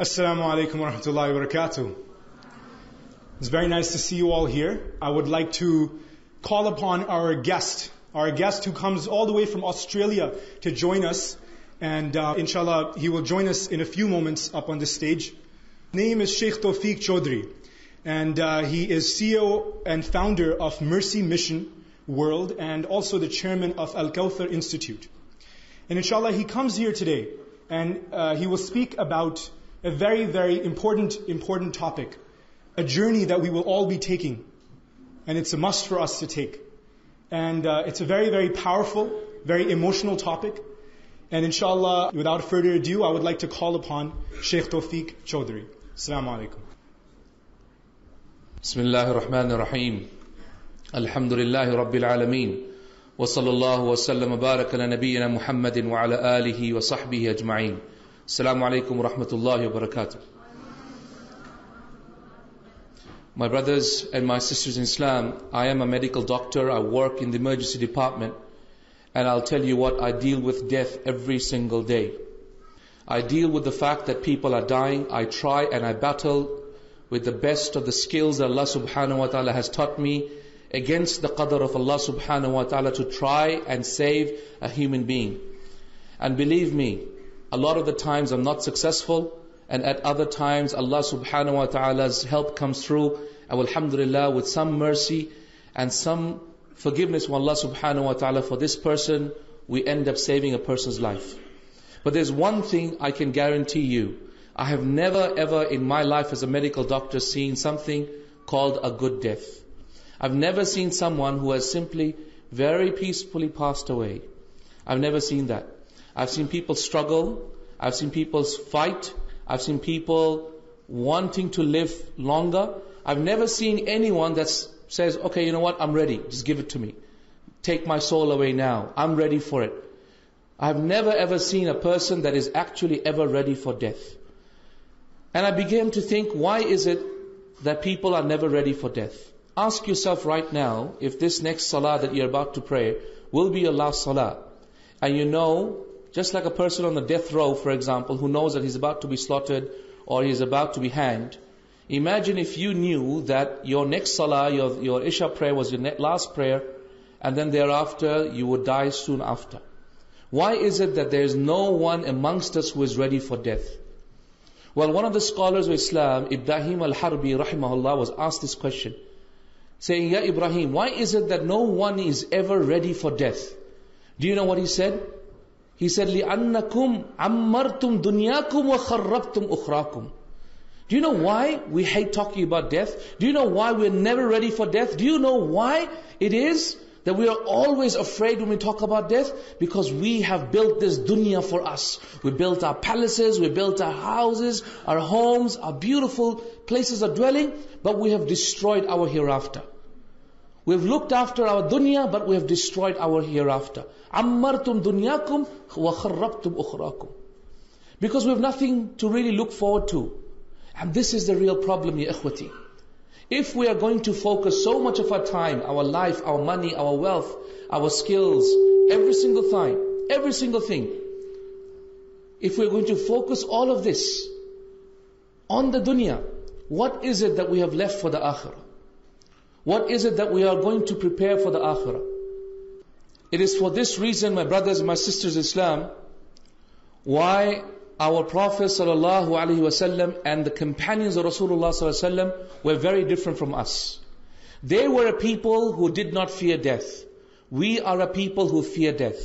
Assalamu alaikum wa rahmatullahi wa barakatuh. It's very nice to see you all here. I would like to call upon our guest, our guest who comes all the way from Australia to join us. And uh, inshallah, he will join us in a few moments up on the stage. Name is Sheikh Tawfiq Chowdhury. And uh, he is CEO and founder of Mercy Mission World and also the chairman of Al Kawthar Institute. And inshallah, he comes here today and uh, he will speak about a very, very important, important topic, a journey that we will all be taking, and it's a must for us to take. And uh, it's a very, very powerful, very emotional topic. And inshallah, without further ado, I would like to call upon Sheikh Tawfiq Chowdhury. Assalamu alaikum. بسم الله الرحمن الرحيم الحمد لله رب العالمين وصلى الله وسلم بَارَكَ على نبينا محمد وعلى آله وصحبه أجمعين Assalamu alaikum wa rahmatullahi wa barakatuh. My brothers and my sisters in Islam, I am a medical doctor. I work in the emergency department and I'll tell you what, I deal with death every single day. I deal with the fact that people are dying. I try and I battle with the best of the skills that Allah subhanahu wa ta'ala has taught me against the qadr of Allah subhanahu wa ta'ala to try and save a human being. And believe me, a lot of the times I'm not successful and at other times Allah subhanahu wa ta'ala's help comes through and alhamdulillah with some mercy and some forgiveness from Allah subhanahu wa ta'ala for this person, we end up saving a person's life. But there's one thing I can guarantee you. I have never ever in my life as a medical doctor seen something called a good death. I've never seen someone who has simply very peacefully passed away. I've never seen that. I've seen people struggle. I've seen people fight. I've seen people wanting to live longer. I've never seen anyone that says, okay, you know what, I'm ready. Just give it to me. Take my soul away now. I'm ready for it. I've never ever seen a person that is actually ever ready for death. And I began to think, why is it that people are never ready for death? Ask yourself right now if this next salah that you're about to pray will be your last salah. And you know, just like a person on the death row, for example, who knows that he's about to be slaughtered or he's about to be hanged. Imagine if you knew that your next salah, your, your Isha prayer was your last prayer, and then thereafter you would die soon after. Why is it that there is no one amongst us who is ready for death? Well, one of the scholars of Islam, Ibrahim al-Harbi, rahimahullah, was asked this question, saying, Ya Ibrahim, why is it that no one is ever ready for death? Do you know what he said? He said, لِأَنَّكُمْ عَمَّرْتُمْ دُنْيَاكُمْ وَخَرَّبْتُمْ أُخْرَاكُمْ Do you know why we hate talking about death? Do you know why we're never ready for death? Do you know why it is? That we are always afraid when we talk about death because we have built this dunya for us. We built our palaces, we built our houses, our homes, our beautiful places of dwelling, but we have destroyed our hereafter. We've looked after our dunya, but we have destroyed our hereafter. Ammartum dunyakum wa kharrabtum ukhrakum. Because we have nothing to really look forward to. And this is the real problem, ya ikhwati. If we are going to focus so much of our time, our life, our money, our wealth, our skills, every single time, every single thing, if we're going to focus all of this on the dunya, what is it that we have left for the akhirah? What is it that we are going to prepare for the akhirah? It is for this reason, my brothers and my sisters in Islam, why our Prophet ﷺ and the companions of Rasulullah ﷺ were very different from us. They were a people who did not fear death. We are a people who fear death.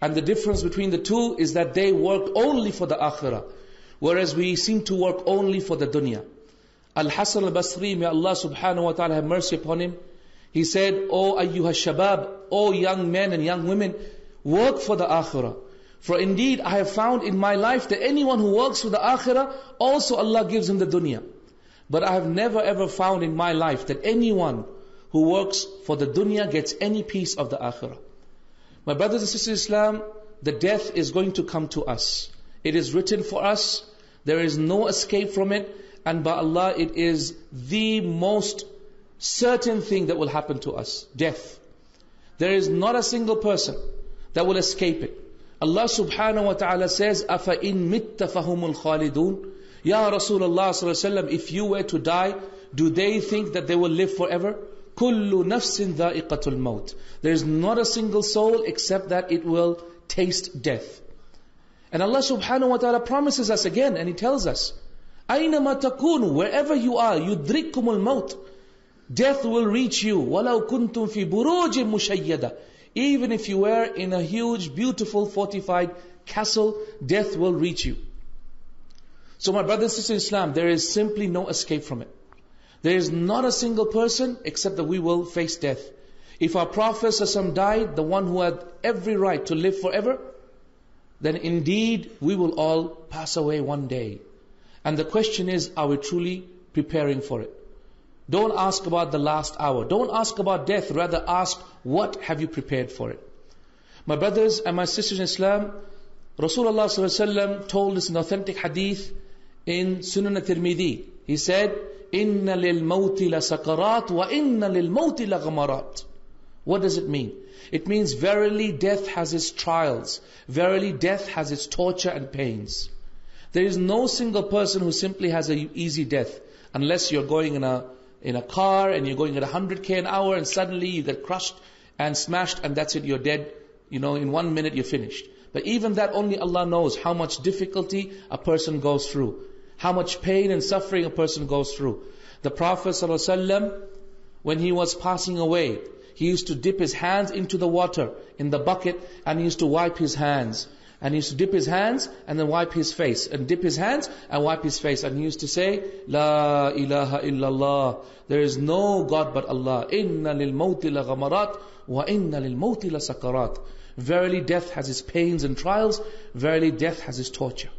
And the difference between the two is that they worked only for the akhirah, whereas we seem to work only for the dunya. Al-Hasan al-Basri, may Allah subhanahu wa ta'ala have mercy upon him, he said, O ayyuha shabab, O young men and young women, work for the akhirah. For indeed, I have found in my life that anyone who works for the akhirah, also Allah gives him the dunya. But I have never ever found in my life that anyone who works for the dunya gets any piece of the akhirah. My brothers and sisters in Islam, the death is going to come to us. It is written for us. There is no escape from it And by Allah, it is the most certain thing that will happen to us. Death. There is not a single person that will escape it. Allah subhanahu wa ta'ala says, أَفَإِن مِتَّ فَهُمُ الْخَالِدُونَ Ya Rasulullah if you were to die, do they think that they will live forever? Kullu nafsin dha'iqatul maut. There is not a single soul except that it will taste death. And Allah subhanahu wa ta'ala promises us again and He tells us, أَيْنَمَا تَكُونُوا Wherever you are, يُدْرِكُمُ الْمَوْتِ Death will reach you. وَلَوْ كُنْتُمْ فِي بُرُوجٍ مُشَيَّدَةٍ Even if you were in a huge, beautiful, fortified castle, death will reach you. So my brothers and sisters in Islam, there is simply no escape from it. There is not a single person except that we will face death. If our Prophet died, the one who had every right to live forever, then indeed we will all pass away one day. And the question is, are we truly preparing for it? Don't ask about the last hour. Don't ask about death. Rather ask, what have you prepared for it? My brothers and my sisters in Islam, Rasulullah told us an authentic hadith in Sunan al-Tirmidhi. He said, إِنَّ لِلْمَوْتِ لَسَكَرَاتٍ وَإِنَّ لِلْمَوْتِ لَغَمَرَاتٍ What does it mean? It means verily death has its trials. Verily death has its torture and pains. There is no single person who simply has an easy death unless you're going in a, in a car and you're going at 100k an hour and suddenly you get crushed and smashed and that's it, you're dead. You know, in one minute you're finished. But even that only Allah knows how much difficulty a person goes through. How much pain and suffering a person goes through. The Prophet ﷺ, when he was passing away, he used to dip his hands into the water in the bucket and he used to wipe his hands. And he used to dip his hands and then wipe his face. And dip his hands and wipe his face. And he used to say, La ilaha illallah. There is no God but Allah. Inna lil mawti la wa inna lil mawti la. Verily death has its pains and trials. Verily death has its torture.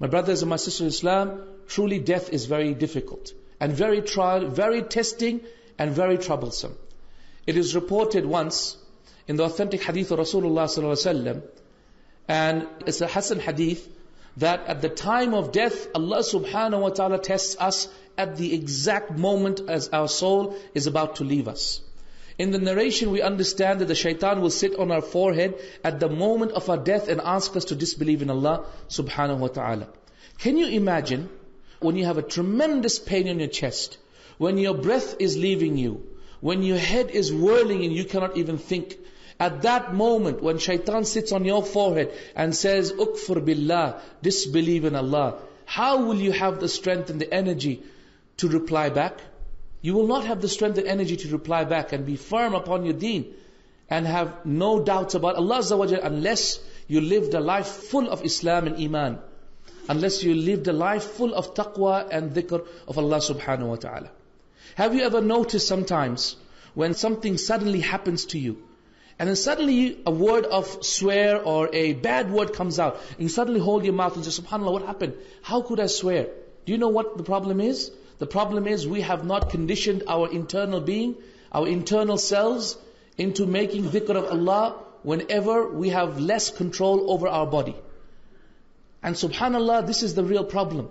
My brothers and my sisters in Islam, truly death is very difficult. And very trial, very testing and very troublesome. It is reported once in the authentic hadith of Rasulullah and it's a Hasan hadith that at the time of death, Allah subhanahu wa ta'ala tests us at the exact moment as our soul is about to leave us. In the narration, we understand that the shaitan will sit on our forehead at the moment of our death and ask us to disbelieve in Allah subhanahu wa ta'ala. Can you imagine when you have a tremendous pain in your chest, when your breath is leaving you, when your head is whirling and you cannot even think, at that moment when shaitan sits on your forehead and says, Ukfur billah, disbelieve in Allah, how will you have the strength and the energy to reply back? You will not have the strength and energy to reply back and be firm upon your deen and have no doubts about Allah unless you lived a life full of Islam and Iman. Unless you lived a life full of taqwa and dhikr of Allah subhanahu wa ta'ala. Have you ever noticed sometimes when something suddenly happens to you and then suddenly a word of swear or a bad word comes out and you suddenly hold your mouth and say, subhanAllah, what happened? How could I swear? Do you know what the problem is? The problem is we have not conditioned our internal being, our internal selves into making dhikr of Allah whenever we have less control over our body. And subhanAllah, this is the real problem.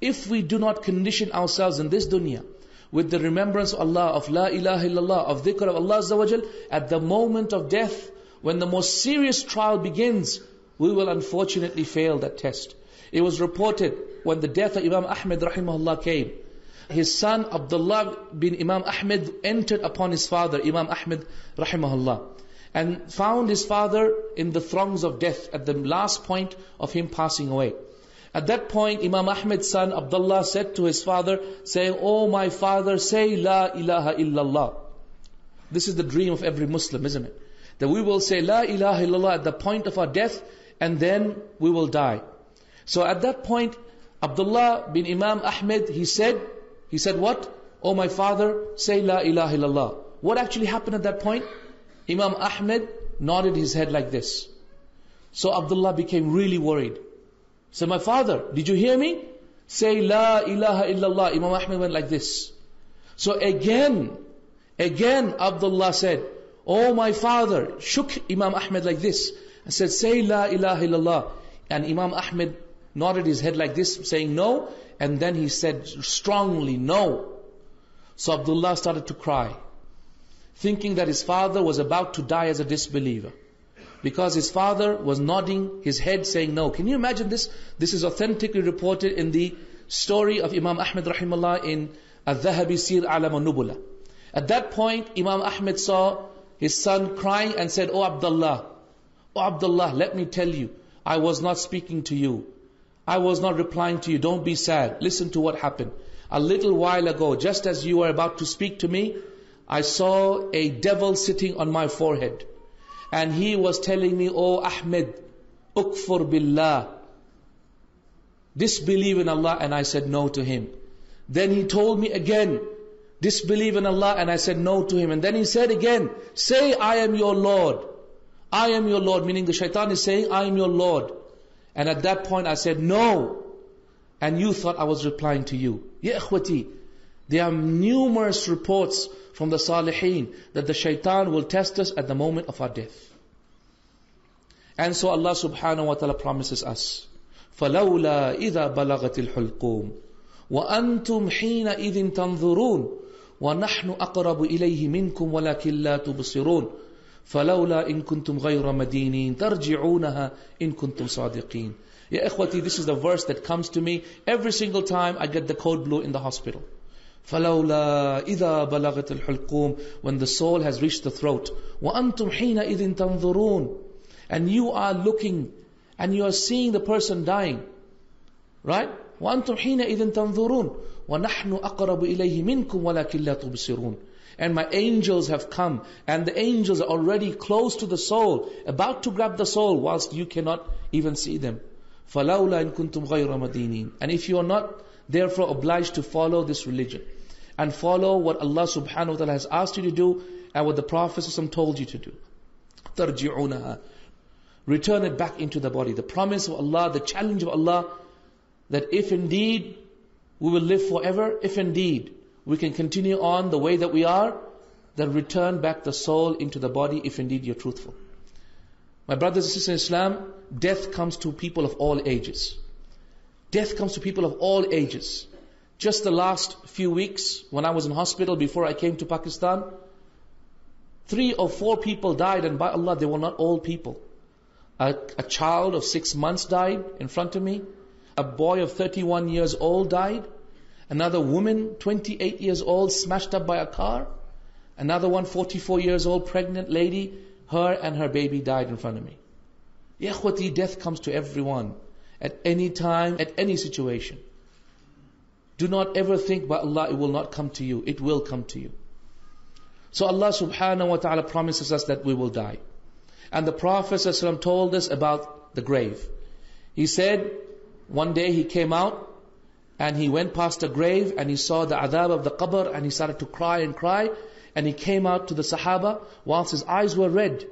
If we do not condition ourselves in this dunya, with the remembrance of Allah, of La ilaha illallah, of dhikr of Allah Azza at the moment of death, when the most serious trial begins, we will unfortunately fail that test. It was reported when the death of Imam Ahmed rahimahullah came, his son Abdullah bin Imam Ahmed entered upon his father, Imam Ahmed rahimahullah, and found his father in the throngs of death at the last point of him passing away. At that point, Imam Ahmed's son Abdullah said to his father, saying, Oh my father, say La ilaha illallah. This is the dream of every Muslim, isn't it? That we will say La ilaha illallah at the point of our death, and then we will die. So at that point, Abdullah bin Imam Ahmed, he said, he said what? Oh my father, say La ilaha illallah. What actually happened at that point? Imam Ahmed nodded his head like this. So Abdullah became really worried. So my father, did you hear me? Say La ilaha illallah. Imam Ahmed went like this. So again, again Abdullah said, Oh my father, shook Imam Ahmed like this and said, Say La ilaha illallah. And Imam Ahmed nodded his head like this, saying no, and then he said strongly, No. So Abdullah started to cry, thinking that his father was about to die as a disbeliever. Because his father was nodding his head saying no. Can you imagine this? This is authentically reported in the story of Imam Ahmad rahimahullah in Al-Dhahabi Siyar A'lam al-Nubala. At that point, Imam Ahmad saw his son crying and said, Oh Abdullah, Oh Abdullah, let me tell you, I was not speaking to you. I was not replying to you. Don't be sad. Listen to what happened. A little while ago, just as you were about to speak to me, I saw a devil sitting on my forehead. And he was telling me, Oh Ahmed, ukfur billah. Disbelieve in Allah. And I said no to him. Then he told me again, disbelieve in Allah. And I said no to him. And then he said again, say I am your Lord. I am your Lord. Meaning the shaitan is saying, I am your Lord. And at that point I said, no. And you thought I was replying to you. Ya ikhwati, there are numerous reports from the Salihin that the shaitan will test us at the moment of our death. And so Allah subhanahu wa ta'ala promises us, فَلَوْلَا إِذَا بَلَغَتِ الْحُلْقُومِ وَأَنْتُمْ حِينَئِذٍ تَنْظُرُونَ وَنَحْنُ أَقْرَبُ إِلَيْهِ مِنْكُمْ وَلَكِنْ لَا تُبْصِرُونَ فلولا إن كنتم غير مدينين ترجعونها إن كنتم صادقين Ya ikhwati, this is the verse that comes to me every single time I get the code blue in the hospital. فلولا إذا بلغت الحلقوم when the soul has reached the throat وأنتم حينئذ تنظرون and you are looking and you are seeing the person dying right وأنتم حينئذ تنظرون ونحن أقرب إليه منكم ولكن لا تبصرون and my angels have come, and the angels are already close to the soul, about to grab the soul, whilst you cannot even see them. فَلَوْلَا إِن كُنْتُمْ غَيْرَ مَدِينِينَ And if you are not therefore obliged to follow this religion, and follow what Allah subhanahu wa ta'ala has asked you to do, and what the Prophet told you to do. تَرْجِعُونَهَا Return it back into the body. The promise of Allah, the challenge of Allah, that if indeed we will live forever, if indeed we can continue on the way that we are, then return back the soul into the body if indeed you're truthful. My brothers and sisters in Islam, death comes to people of all ages. Death comes to people of all ages. Just the last few weeks, when I was in hospital before I came to Pakistan, three or four people died, and by Allah, they were not old people. A, a child of six months died in front of me. A boy of 31 years old died. Another woman, 28 years old, smashed up by a car. Another one, 44 years old, pregnant lady, her and her baby died in front of me. Yakhwati, death comes to everyone. At any time, at any situation. Do not ever think by Allah it will not come to you. It will come to you. So Allah subhanahu wa ta'ala promises us that we will die. And the Prophet ﷺ told us about the grave. He said, one day he came out and he went past a grave and he saw the adab of the qabr and he started to cry and cry and he came out to the Sahaba whilst his eyes were red.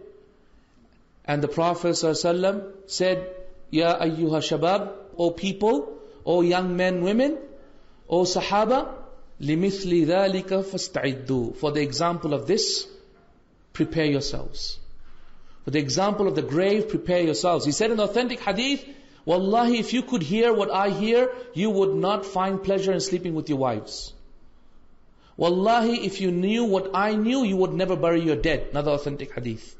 And the Prophet ﷺ said, Ya ayyuha shabab, O people, O young men, women, O Sahaba, limithli dhalika fasta'iddu. For the example of this, prepare yourselves. For the example of the grave, prepare yourselves. He said in authentic hadith, Wallahi, if you could hear what I hear, you would not find pleasure in sleeping with your wives. Wallahi, if you knew what I knew, you would never bury your dead. Another authentic hadith.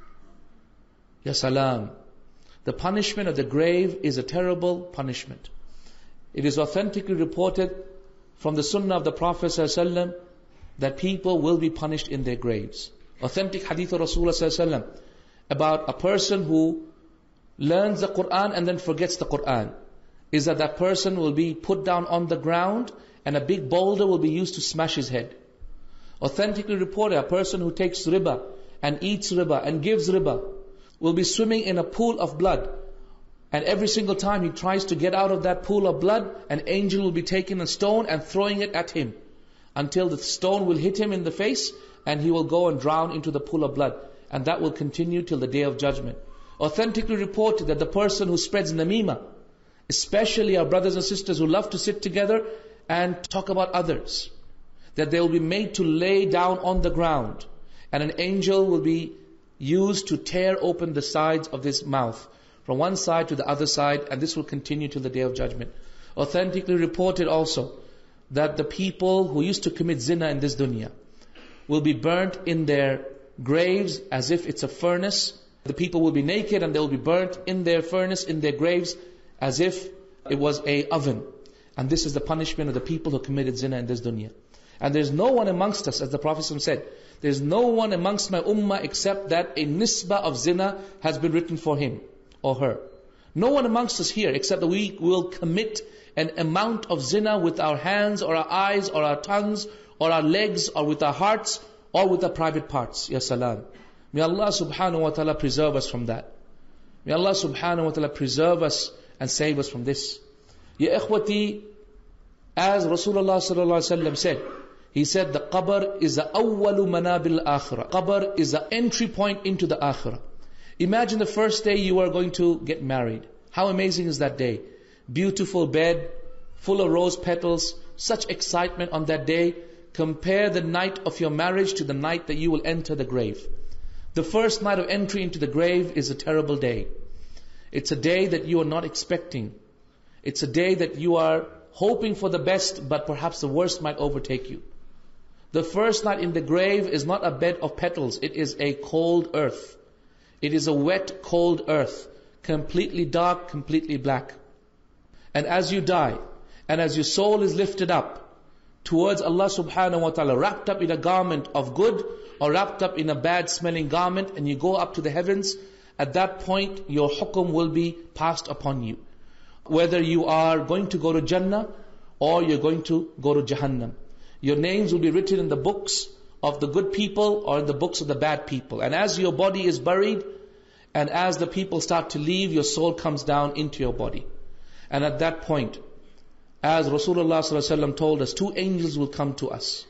Ya salam. The punishment of the grave is a terrible punishment. It is authentically reported from the sunnah of the Prophet ﷺ that people will be punished in their graves. Authentic hadith of Rasulullah ﷺ about a person who learns the Quran and then forgets the Quran is that that person will be put down on the ground and a big boulder will be used to smash his head. Authentically reported, a person who takes riba and eats riba and gives riba will be swimming in a pool of blood. And every single time he tries to get out of that pool of blood, an angel will be taking a stone and throwing it at him until the stone will hit him in the face and he will go and drown into the pool of blood. And that will continue till the day of judgment authentically reported that the person who spreads namima, especially our brothers and sisters who love to sit together and talk about others, that they will be made to lay down on the ground and an angel will be used to tear open the sides of his mouth from one side to the other side and this will continue till the day of judgment. Authentically reported also that the people who used to commit zina in this dunya will be burnt in their graves as if it's a furnace The people will be naked and they will be burnt in their furnace, in their graves, as if it was a oven. And this is the punishment of the people who committed zina in this dunya. And there's no one amongst us, as the Prophet said, there's no one amongst my ummah except that a nisbah of zina has been written for him or her. No one amongst us here except that we will commit an amount of zina with our hands or our eyes or our tongues or our legs or with our hearts or with our private parts. Ya salam. May Allah subhanahu wa ta'ala preserve us from that. May Allah subhanahu wa ta'ala preserve us and save us from this. Ya ikhwati, as Rasulullah sallallahu alaihi wasallam said, he said the qabr is the awwalu manabil akhirah. Qabr is the entry point into the akhirah. Imagine the first day you are going to get married. How amazing is that day? Beautiful bed, full of rose petals, such excitement on that day. Compare the night of your marriage to the night that you will enter the grave. The first night of entry into the grave is a terrible day. It's a day that you are not expecting. It's a day that you are hoping for the best, but perhaps the worst might overtake you. The first night in the grave is not a bed of petals, it is a cold earth. It is a wet, cold earth, completely dark, completely black. And as you die, and as your soul is lifted up, towards Allah subhanahu wa ta'ala, wrapped up in a garment of good or wrapped up in a bad smelling garment and you go up to the heavens, at that point your hukum will be passed upon you. Whether you are going to go to Jannah or you're going to go to Jahannam. Your names will be written in the books of the good people or in the books of the bad people. And as your body is buried, and as the people start to leave, your soul comes down into your body. And at that point, as Rasulullah told us, two angels will come to us.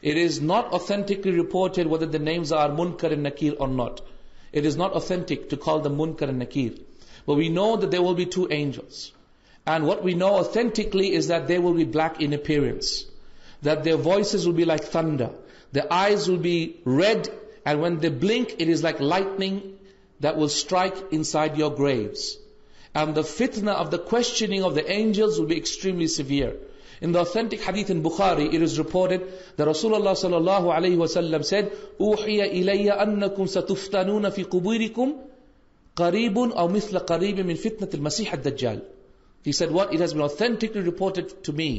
It is not authentically reported whether the names are Munkar and Nakir or not. It is not authentic to call them Munkar and Nakir. But we know that there will be two angels. And what we know authentically is that they will be black in appearance. That their voices will be like thunder. Their eyes will be red, and when they blink, it is like lightning that will strike inside your graves and the fitna of the questioning of the angels will be extremely severe. In the authentic hadith in Bukhari, it is reported that Rasulullah sallallahu alayhi wasallam said, "Uhiya ilayya annakum satuftanuna fi quburikum qaribun aw mithla qaribin min fitnat al-Masih ad-Dajjal." He said, "What? It has been authentically reported to me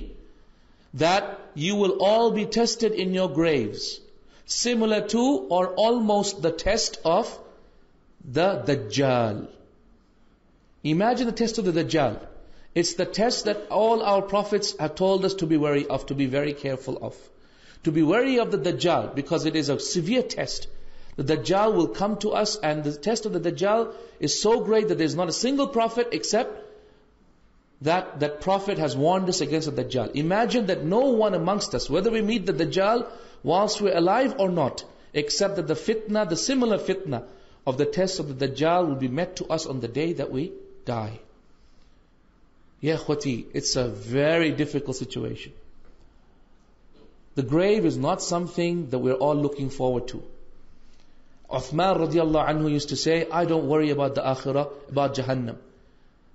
that you will all be tested in your graves, similar to or almost the test of the Dajjal." Imagine the test of the Dajjal. It's the test that all our prophets have told us to be wary of, to be very careful of. To be wary of the Dajjal because it is a severe test. The Dajjal will come to us and the test of the Dajjal is so great that there is not a single prophet except that that prophet has warned us against the Dajjal. Imagine that no one amongst us, whether we meet the Dajjal whilst we're alive or not, except that the fitna, the similar fitna of the test of the Dajjal will be met to us on the day that we die. Yeah, khwati, it's a very difficult situation. The grave is not something that we're all looking forward to. Uthman radiallahu anhu used to say, I don't worry about the akhirah, about Jahannam.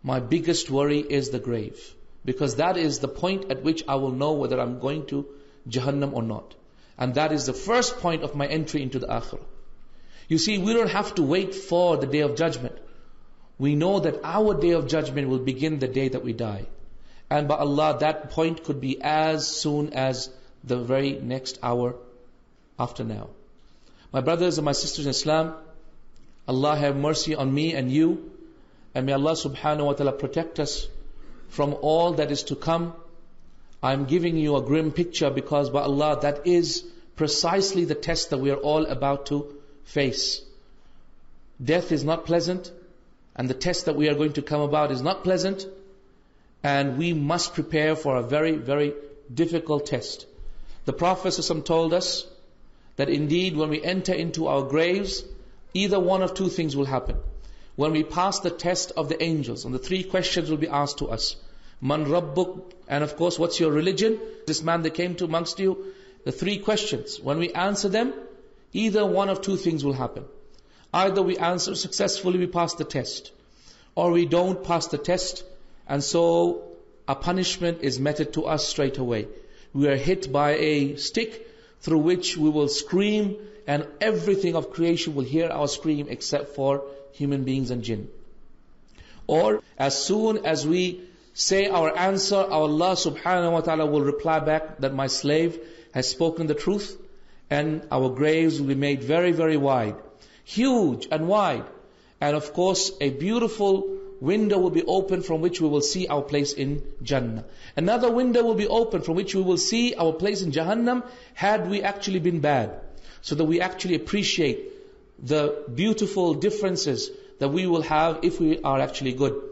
My biggest worry is the grave. Because that is the point at which I will know whether I'm going to Jahannam or not. And that is the first point of my entry into the akhirah. You see, we don't have to wait for the day of judgment we know that our day of judgment will begin the day that we die. And by Allah, that point could be as soon as the very next hour after now. My brothers and my sisters in Islam, Allah have mercy on me and you, and may Allah subhanahu wa ta'ala protect us from all that is to come. I'm giving you a grim picture because by Allah, that is precisely the test that we are all about to face. Death is not pleasant. And the test that we are going to come about is not pleasant. And we must prepare for a very, very difficult test. The Prophet told us that indeed when we enter into our graves, either one of two things will happen. When we pass the test of the angels, and the three questions will be asked to us. Man Rabbuk, and of course, what's your religion? This man that came to amongst you, the three questions. When we answer them, either one of two things will happen. Either we answer successfully, we pass the test, or we don't pass the test, and so a punishment is meted to us straight away. We are hit by a stick through which we will scream, and everything of creation will hear our scream except for human beings and jinn. Or as soon as we say our answer, Allah subhanahu wa ta'ala will reply back that my slave has spoken the truth and our graves will be made very, very wide. Huge and wide. And of course, a beautiful window will be open from which we will see our place in Jannah. Another window will be open from which we will see our place in Jahannam had we actually been bad. So that we actually appreciate the beautiful differences that we will have if we are actually good.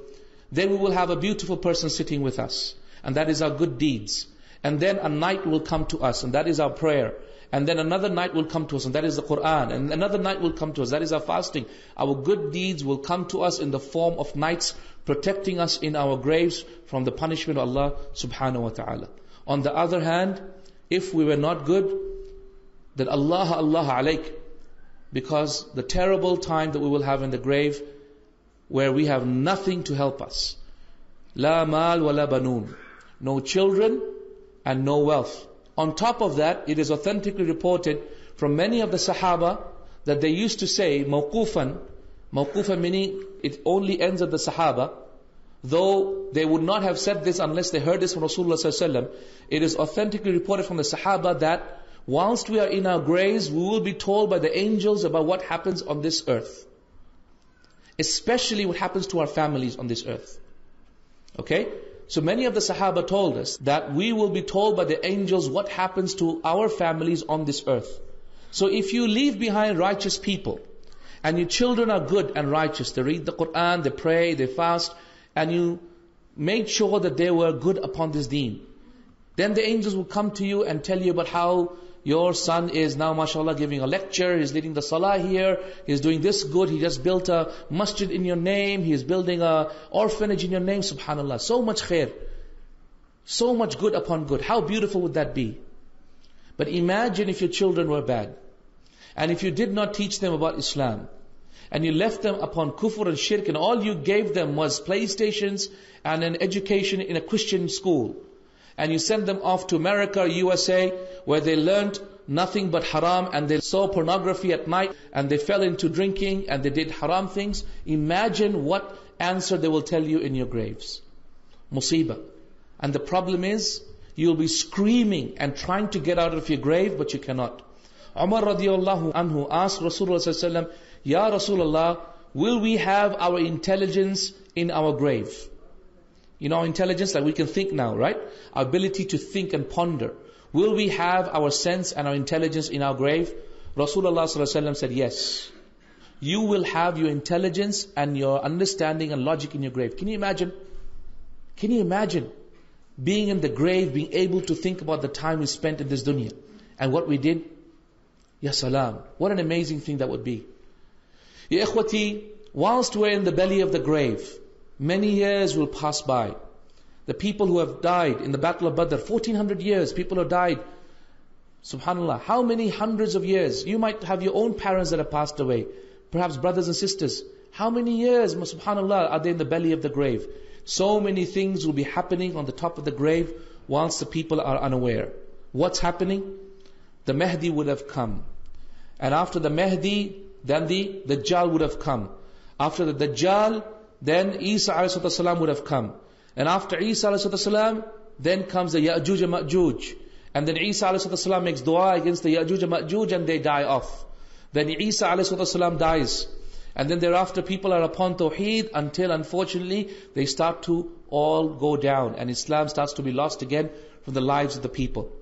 Then we will have a beautiful person sitting with us. And that is our good deeds. And then a knight will come to us, and that is our prayer. And then another knight will come to us, and that is the Quran. And another knight will come to us, that is our fasting. Our good deeds will come to us in the form of knights, protecting us in our graves from the punishment of Allah subhanahu wa ta'ala. On the other hand, if we were not good, then Allah, Allah alayk, because the terrible time that we will have in the grave where we have nothing to help us. La mal wa la banoon. No children and no wealth. On top of that, it is authentically reported from many of the Sahaba that they used to say, mawqufan, mawqufan meaning it only ends at the Sahaba, though they would not have said this unless they heard this from Rasulullah it is authentically reported from the Sahaba that whilst we are in our graves, we will be told by the angels about what happens on this earth. Especially what happens to our families on this earth. Okay? So many of the Sahaba told us that we will be told by the angels what happens to our families on this earth. So if you leave behind righteous people, and your children are good and righteous, they read the Quran, they pray, they fast, and you make sure that they were good upon this deen, then the angels will come to you and tell you about how your son is now, mashallah, giving a lecture, he's leading the salah here, he's doing this good, he just built a masjid in your name, he's building a orphanage in your name, subhanallah. So much khair. So much good upon good. How beautiful would that be? But imagine if your children were bad. And if you did not teach them about Islam, and you left them upon kufr and shirk, and all you gave them was playstations and an education in a Christian school, and you send them off to America, USA, where they learned nothing but haram and they saw pornography at night and they fell into drinking and they did haram things, imagine what answer they will tell you in your graves. Musibah. And the problem is, you'll be screaming and trying to get out of your grave, but you cannot. Umar radiallahu anhu asked Rasulullah Ya Rasulullah, will we have our intelligence in our grave? You know, intelligence, like we can think now, right? Our ability to think and ponder. Will we have our sense and our intelligence in our grave? Rasulullah said, yes. You will have your intelligence and your understanding and logic in your grave. Can you imagine? Can you imagine being in the grave, being able to think about the time we spent in this dunya and what we did? Ya salam. What an amazing thing that would be. Ya ikhwati, whilst we're in the belly of the grave, many years will pass by. The people who have died in the Battle of Badr, 1400 years, people have died. Subhanallah, how many hundreds of years? You might have your own parents that have passed away, perhaps brothers and sisters. How many years, subhanallah, are they in the belly of the grave? So many things will be happening on the top of the grave whilst the people are unaware. What's happening? The Mahdi would have come. And after the Mahdi, then the Dajjal would have come. After the Dajjal, then Isa would have come. And after Isa alayhi then comes the Ya'juj and Ma'juj. And then Isa alayhi makes dua against the Ya'juj and Ma'juj and they die off. Then Isa alayhi dies. And then thereafter people are upon Tawheed until unfortunately they start to all go down and Islam starts to be lost again from the lives of the people.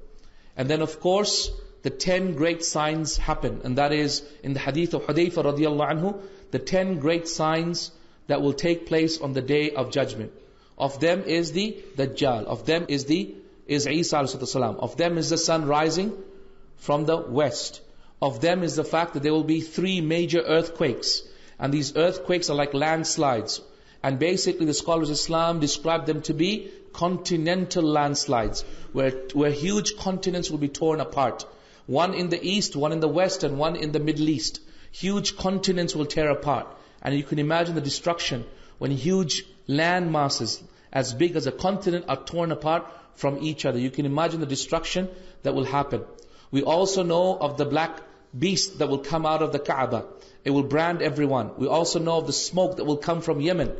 And then of course the ten great signs happen and that is in the hadith of Hudayfa radiallahu anhu the ten great signs that will take place on the day of judgment. Of them is the Dajjal. Of them is the is Isa salam. Of them is the sun rising from the west. Of them is the fact that there will be three major earthquakes. And these earthquakes are like landslides. And basically the scholars of Islam describe them to be continental landslides, where, where huge continents will be torn apart. One in the east, one in the west, and one in the Middle East. Huge continents will tear apart. And you can imagine the destruction when huge land masses, as big as a continent are torn apart from each other. You can imagine the destruction that will happen. We also know of the black beast that will come out of the Kaaba. It will brand everyone. We also know of the smoke that will come from Yemen.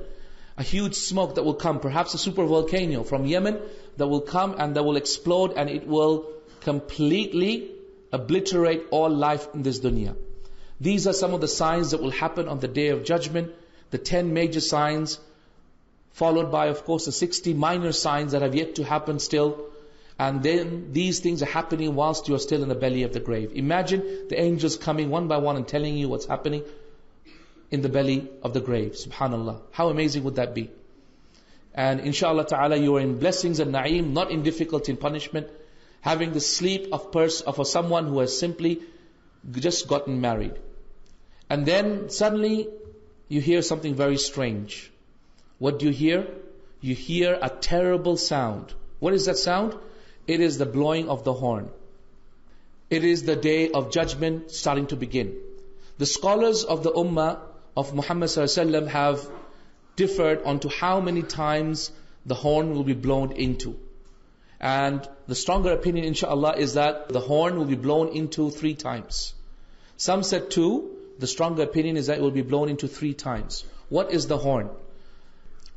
A huge smoke that will come, perhaps a super volcano from Yemen that will come and that will explode and it will completely obliterate all life in this dunya. These are some of the signs that will happen on the day of judgment. The ten major signs, followed by, of course, the 60 minor signs that have yet to happen still. And then these things are happening whilst you are still in the belly of the grave. Imagine the angels coming one by one and telling you what's happening in the belly of the grave. Subhanallah. How amazing would that be? And inshallah ta'ala, you are in blessings and na'im, not in difficulty and punishment. Having the sleep of pers- of someone who has simply just gotten married. And then suddenly you hear something very strange. What do you hear? You hear a terrible sound. What is that sound? It is the blowing of the horn. It is the day of judgment starting to begin. The scholars of the Ummah of Muhammad have differed onto how many times the horn will be blown into. And the stronger opinion, inshallah, is that the horn will be blown into three times. Some said two. The stronger opinion is that it will be blown into three times. What is the horn?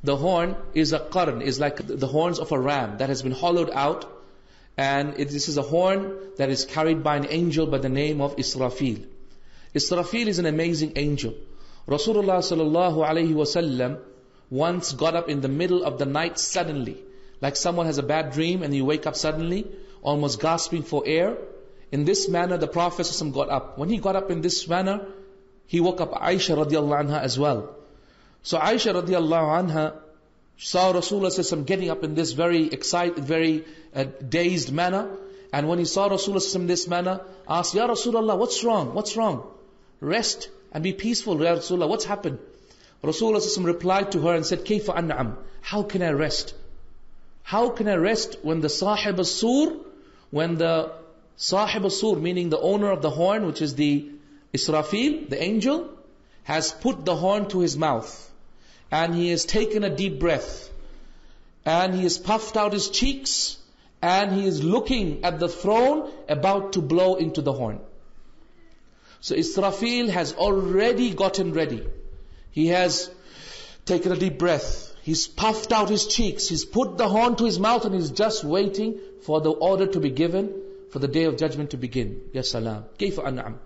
The horn is a qarn, is like the horns of a ram that has been hollowed out and it, this is a horn that is carried by an angel by the name of Israfil. Israfil is an amazing angel. Rasulullah sallallahu alaihi wasallam once got up in the middle of the night suddenly, like someone has a bad dream and you wake up suddenly, almost gasping for air. In this manner, the Prophet got up. When he got up in this manner, he woke up Aisha radiallahu anha as well. So Aisha radiallahu anha saw Rasulullah getting up in this very excited, very uh, dazed manner. And when he saw Rasulullah in this manner, asked, Ya Rasulullah, what's wrong? What's wrong? Rest and be peaceful, Ya Rasulullah. What's happened? Rasulullah replied to her and said, Kayfa an'am? How can I rest? How can I rest when the Sahib al-Sur, when the Sahib al-Sur, meaning the owner of the horn, which is the Israfil, the angel, has put the horn to his mouth and he has taken a deep breath and he has puffed out his cheeks and he is looking at the throne about to blow into the horn. So Israfil has already gotten ready. He has taken a deep breath. He's puffed out his cheeks. He's put the horn to his mouth and he's just waiting for the order to be given for the day of judgment to begin. Ya salam. Kayfa an'am.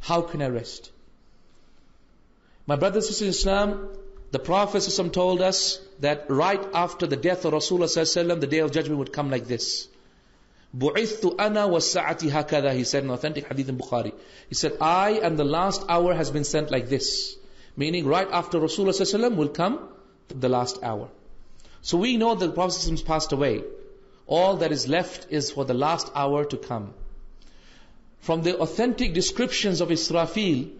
How can I rest? My brothers and sisters in Islam, the Prophet told us that right after the death of Rasulullah the day of judgment would come like this. Bu'ithu ana wa sa'ati hakada, he said in authentic hadith in Bukhari. He said, I and the last hour has been sent like this. Meaning right after Rasulullah will come the last hour. So we know that the Prophet passed away. All that is left is for the last hour to come. From the authentic descriptions of Israfil,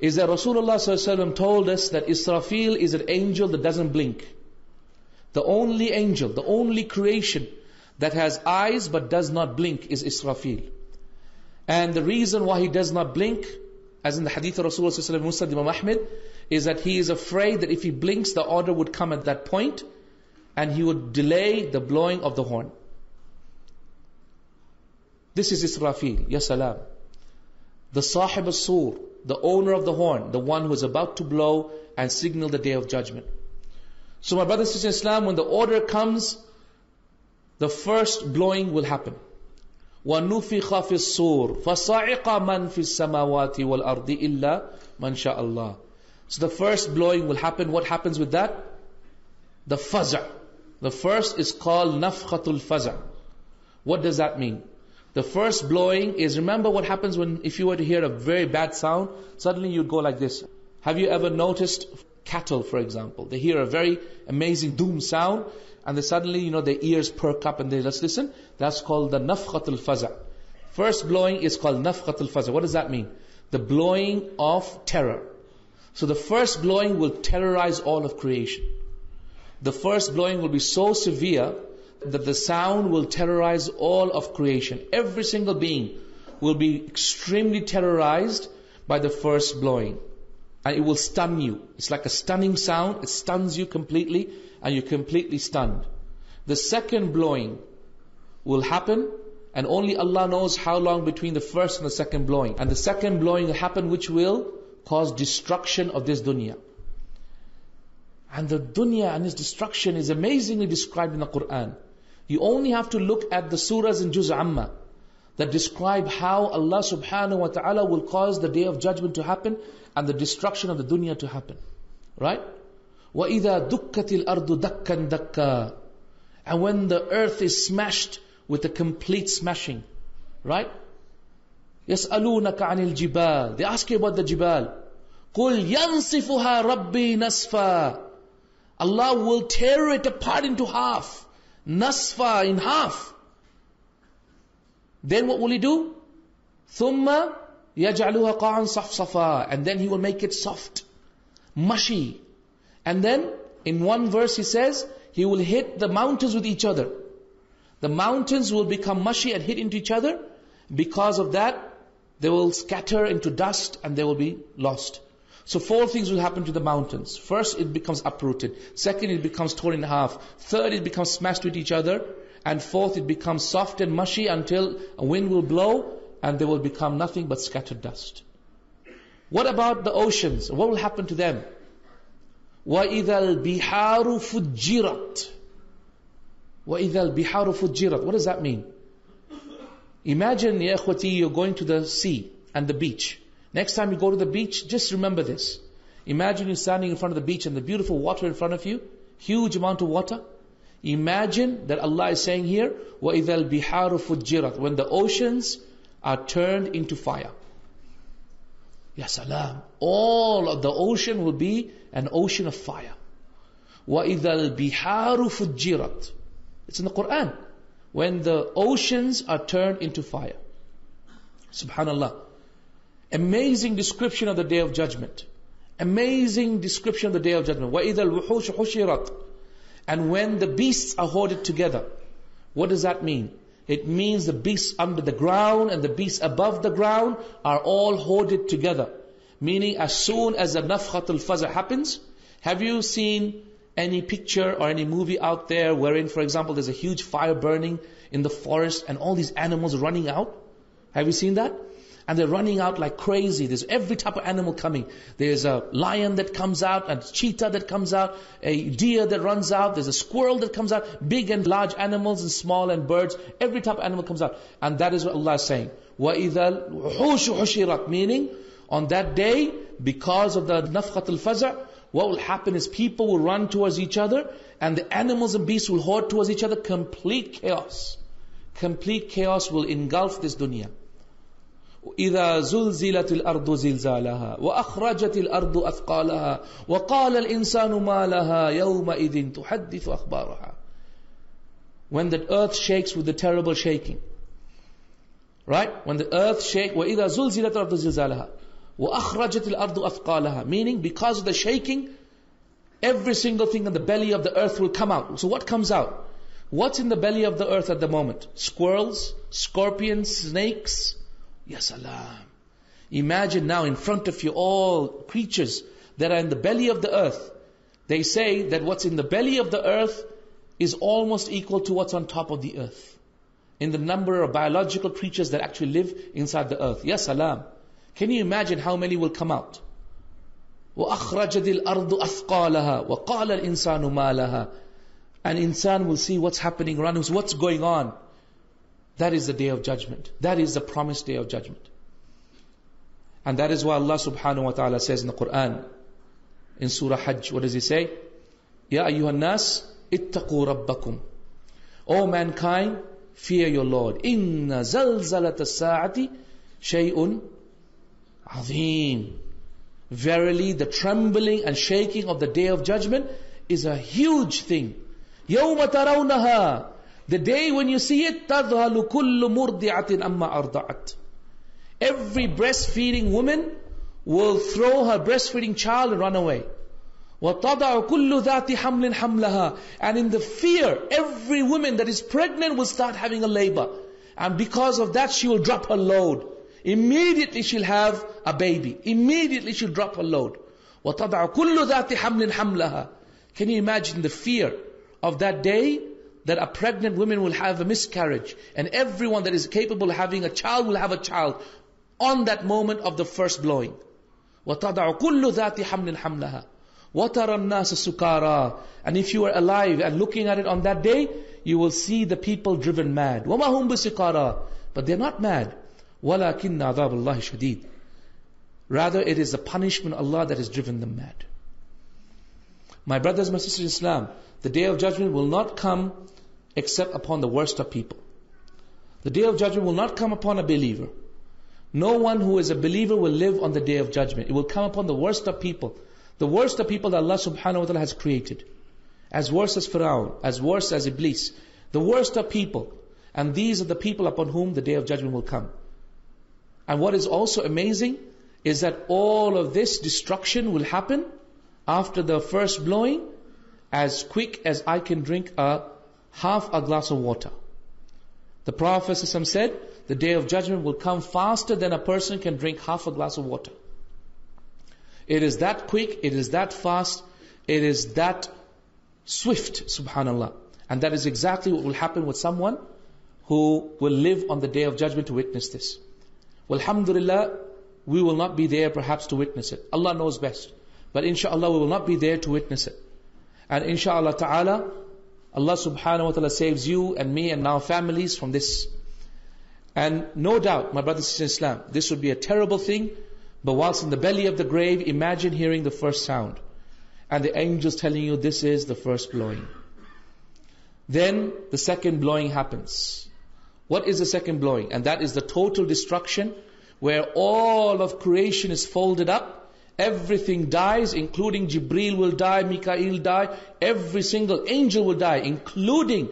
is that Rasulullah told us that Israfil is an angel that doesn't blink. The only angel, the only creation that has eyes but does not blink is Israfil. And the reason why he does not blink, as in the hadith of Rasulullah Muslim Imam Ahmed, is that he is afraid that if he blinks, the order would come at that point and he would delay the blowing of the horn. This is Israfil, ya salam. The Sahib al-Sur, the owner of the horn, the one who is about to blow and signal the day of judgment. So my brothers and sisters in Islam, when the order comes, the first blowing will happen. وَنُفِخَ فِي الصُّورِ فَصَعِقَ مَنْ فِي السَّمَاوَاتِ وَالْأَرْضِ إِلَّا مَنْ شَاءَ اللَّهِ So the first blowing will happen. What happens with that? The faza. The first is called nafkhatul faza. What does that mean? The first blowing is, remember what happens when, if you were to hear a very bad sound, suddenly you'd go like this. Have you ever noticed cattle, for example? They hear a very amazing doom sound, and they suddenly, you know, their ears perk up and they let's listen. That's called the nafkhat al-faza. First blowing is called nafkhat al-faza. What does that mean? The blowing of terror. So the first blowing will terrorize all of creation. The first blowing will be so severe that the sound will terrorize all of creation. Every single being will be extremely terrorized by the first blowing. And it will stun you. It's like a stunning sound. It stuns you completely and you're completely stunned. The second blowing will happen And only Allah knows how long between the first and the second blowing. And the second blowing will happen which will cause destruction of this dunya. And the dunya and its destruction is amazingly described in the Quran. You only have to look at the surahs in Juz Amma that describe how Allah subhanahu wa ta'ala will cause the day of judgment to happen and the destruction of the dunya to happen. Right? وَإِذَا دُكَّتِ الْأَرْضُ دَكًّا دَكًّا And when the earth is smashed with a complete smashing. Right? يَسْأَلُونَكَ عَنِ الْجِبَالِ They ask you about the jibal. قُلْ يَنصِفُهَا رَبِّي نَصْفًا Allah will tear it apart into half. Nasfa in half. Then what will he do? ثُمَّ يَجْعَلُهَا قَاعًا صَفْصَفًا And then he will make it soft, mushy. And then, in one verse he says, he will hit the mountains with each other. The mountains will become mushy and hit into each other. Because of that, they will scatter into dust and they will be lost. So four things will happen to the mountains. First, it becomes uprooted. Second, it becomes torn in half. Third, it becomes smashed with each other. And fourth, it becomes soft and mushy until a wind will blow and they will become nothing but scattered dust. What about the oceans? What will happen to them? وَإِذَا الْبِحَارُ فُجِّرَتْ وَإِذَا الْبِحَارُ فُجِّرَتْ What does that mean? Imagine, ya you're going to the sea and the beach. Next time you go to the beach, just remember this. Imagine you're standing in front of the beach and the beautiful water in front of you, huge amount of water. Imagine that Allah is saying here, وَإِذَا الْبِحَارُ فُجِّرَتْ When the oceans are turned into fire. Ya salam. All of the ocean will be an ocean of fire. وَإِذَا الْبِحَارُ فُجِّرَتْ It's in the Quran. When the oceans are turned into fire. Subhanallah. Amazing description of the day of judgment. Amazing description of the day of judgment. وَإِذَا الْوُحُوشُ حُشِرَتْ And when the beasts are hoarded together. What does that mean? It means the beasts under the ground and the beasts above the ground are all hoarded together. Meaning as soon as the nafkhatul faza' happens, have you seen any picture or any movie out there wherein, for example, there's a huge fire burning in the forest and all these animals running out? Have you seen that? and they're running out like crazy. There's every type of animal coming. There's a lion that comes out, a cheetah that comes out, a deer that runs out, there's a squirrel that comes out, big and large animals and small and birds, every type of animal comes out. And that is what Allah is saying. وَإِذَا الْحُوشُ حُشِرَتْ Meaning, on that day, because of the nafkhat al-faza, what will happen is people will run towards each other and the animals and beasts will hoard towards each other. Complete chaos. Complete chaos will engulf this dunya. إذا زلزلت الأرض زلزالها وأخرجت الأرض أثقالها وقال الإنسان ما لها يومئذ تحدث أخبارها When the earth shakes with the terrible shaking. Right? When the earth shakes, وإذا زلزلت الأرض زلزالها وأخرجت الأرض أثقالها Meaning because of the shaking, every single thing in the belly of the earth will come out. So what comes out? What's in the belly of the earth at the moment? Squirrels, scorpions, snakes, Ya salam. Imagine now in front of you all creatures that are in the belly of the earth. They say that what's in the belly of the earth is almost equal to what's on top of the earth. In the number of biological creatures that actually live inside the earth. Ya salam. Can you imagine how many will come out? وَأَخْرَجَتِ الْأَرْضُ أَثْقَالَهَا وَقَالَ الْإِنسَانُ مَا لَهَا An insan will see what's happening around him, what's going on. That is the day of judgment. That is the promised day of judgment. And that is why Allah subhanahu wa ta'ala says in the Quran, in Surah Hajj, what does He say? Ya ayyuhan nas, ittaqu rabbakum. O mankind, fear your Lord. Inna zalzalat as-sa'ati shay'un azim. Verily, the trembling and shaking of the day of judgment is a huge thing. يَوْمَ تَرَوْنَهَا the day when you see it, تَذْهَلُ كُلُّ مُرْضِعَةٍ أَمَّا أَرْضَعَتْ Every breastfeeding woman will throw her breastfeeding child and run away. وَتَضَعُ كُلُّ ذَاتِ حَمْلٍ حَمْلَهَا And in the fear, every woman that is pregnant will start having a labor. And because of that, she will drop her load. Immediately she'll have a baby. Immediately she'll drop her load. وَتَضَعُ كُلُّ ذَاتِ حَمْلٍ حَمْلَهَا Can you imagine the fear of that day? that a pregnant woman will have a miscarriage and everyone that is capable of having a child will have a child on that moment of the first blowing. وَتَضَعُ كُلُّ ذَاتِ حَمْلٍ حَمْلَهَا وَتَرَى النَّاسَ سُكَارَى And if you are alive and looking at it on that day, you will see the people driven mad. وَمَا هُمْ بِسِقَارَى But they're not mad. وَلَكِنَّ عَذَابَ اللَّهِ شَدِيدٌ Rather, it is the punishment of Allah that has driven them mad. My brothers, my sisters in Islam, the day of judgment will not come except upon the worst of people. The day of judgment will not come upon a believer. No one who is a believer will live on the day of judgment. It will come upon the worst of people. The worst of people that Allah subhanahu wa ta'ala has created. As worse as Pharaoh, as worse as Iblis. The worst of people. And these are the people upon whom the day of judgment will come. And what is also amazing is that all of this destruction will happen after the first blowing as quick as I can drink a half a glass of water. The Prophet said, the day of judgment will come faster than a person can drink half a glass of water. It is that quick, it is that fast, it is that swift, subhanallah. And that is exactly what will happen with someone who will live on the day of judgment to witness this. Well, alhamdulillah, we will not be there perhaps to witness it. Allah knows best. But inshallah, we will not be there to witness it. And inshallah ta'ala, Allah subhanahu wa ta'ala saves you and me and our families from this. And no doubt, my brothers and sisters in Islam, this would be a terrible thing, but whilst in the belly of the grave, imagine hearing the first sound. And the angels telling you this is the first blowing. Then the second blowing happens. What is the second blowing? And that is the total destruction where all of creation is folded up Everything dies, including Jibril will die, Mikael die, every single angel will die, including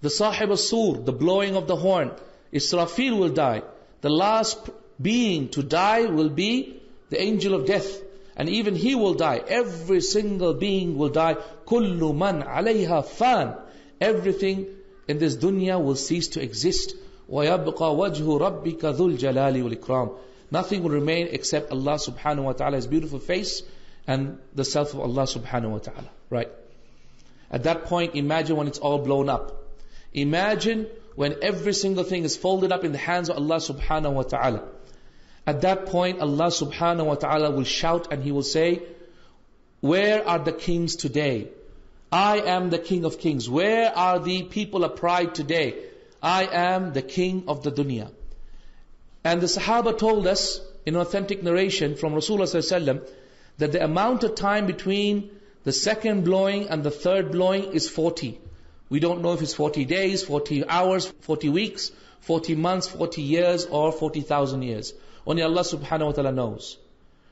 the Sahib sur the blowing of the horn. Israfil will die. The last being to die will be the angel of death. And even he will die. Every single being will die. Kullu man alayha fan. Everything in this dunya will cease to exist. وَيَبْقَى وَجْهُ رَبِّكَ ذُو الْجَلَالِ وَالْإِكْرَامِ Nothing will remain except Allah subhanahu wa ta'ala, His beautiful face and the self of Allah subhanahu wa ta'ala. Right? At that point, imagine when it's all blown up. Imagine when every single thing is folded up in the hands of Allah subhanahu wa ta'ala. At that point, Allah subhanahu wa ta'ala will shout and He will say, Where are the kings today? I am the King of Kings. Where are the people of pride today? I am the King of the dunya. And the Sahaba told us in authentic narration from Rasulullah that the amount of time between the second blowing and the third blowing is 40. We don't know if it's 40 days, 40 hours, 40 weeks, 40 months, 40 years, or 40,000 years. Only Allah subhanahu wa ta'ala knows.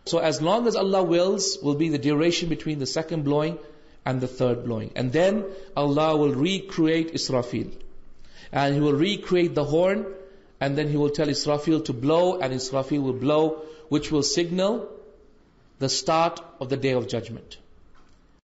So as long as Allah wills, will be the duration between the second blowing and the third blowing. And then Allah will recreate Israfil. And He will recreate the horn and then he will tell Israfil to blow, and Israfil will blow, which will signal the start of the day of judgment.